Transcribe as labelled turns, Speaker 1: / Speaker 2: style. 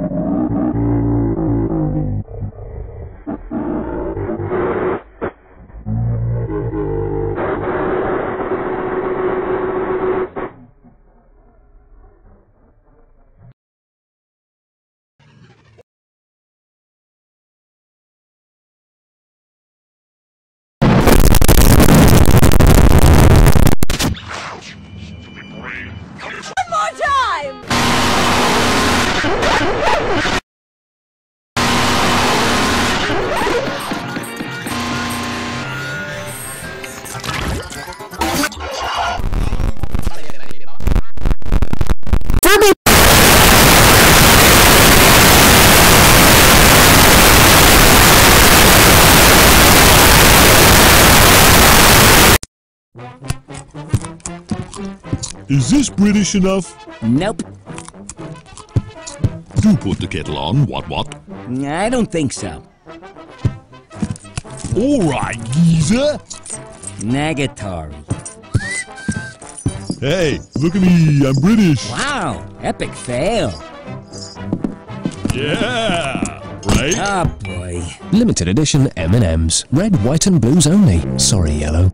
Speaker 1: More time!
Speaker 2: Is this British enough?
Speaker 3: Nope.
Speaker 2: Do put the kettle on, what what?
Speaker 3: I don't think so.
Speaker 2: All right, geezer.
Speaker 3: Negatory.
Speaker 2: Hey, look at me, I'm British.
Speaker 3: Wow, epic fail.
Speaker 2: Yeah, right?
Speaker 3: Oh boy.
Speaker 4: Limited edition M&M's. Red, white and blues only. Sorry, yellow.